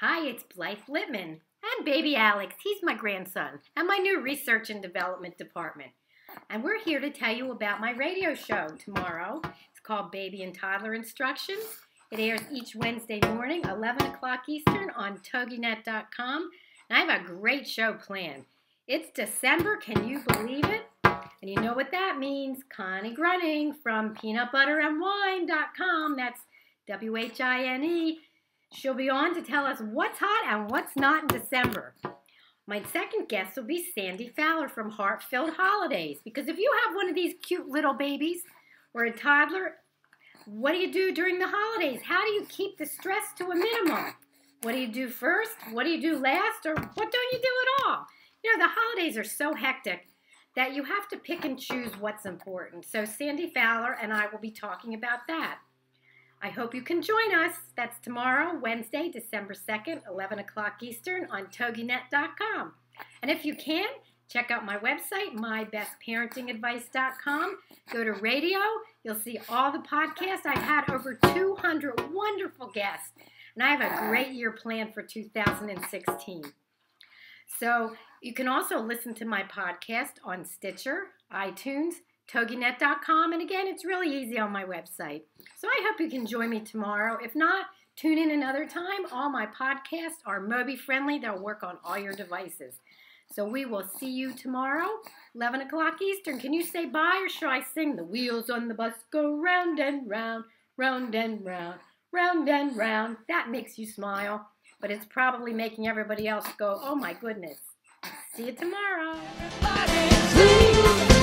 Hi, it's Blythe Lipman and baby Alex. He's my grandson and my new research and development department. And we're here to tell you about my radio show tomorrow. It's called Baby and Toddler Instructions. It airs each Wednesday morning, 11 o'clock Eastern on TogiNet.com. And I have a great show planned. It's December, can you believe it? And you know what that means. Connie Grunning from peanutbutterandwhine.com. That's W H I N E. She'll be on to tell us what's hot and what's not in December. My second guest will be Sandy Fowler from Heartfilled Holidays. Because if you have one of these cute little babies or a toddler, what do you do during the holidays? How do you keep the stress to a minimum? What do you do first? What do you do last? Or what don't you do at all? You know, the holidays are so hectic that you have to pick and choose what's important. So Sandy Fowler and I will be talking about that. I hope you can join us. That's tomorrow, Wednesday, December 2nd, 11 o'clock Eastern on TogiNet.com. And if you can, check out my website, mybestparentingadvice.com. Go to radio. You'll see all the podcasts. I've had over 200 wonderful guests, and I have a great year planned for 2016. So you can also listen to my podcast on Stitcher, iTunes, toginet.com. And again, it's really easy on my website. So I hope you can join me tomorrow. If not, tune in another time. All my podcasts are Moby friendly, they'll work on all your devices. So we will see you tomorrow, 11 o'clock Eastern. Can you say bye or shall I sing? The wheels on the bus go round and round, round and round, round and round. That makes you smile, but it's probably making everybody else go, oh my goodness. See you tomorrow. We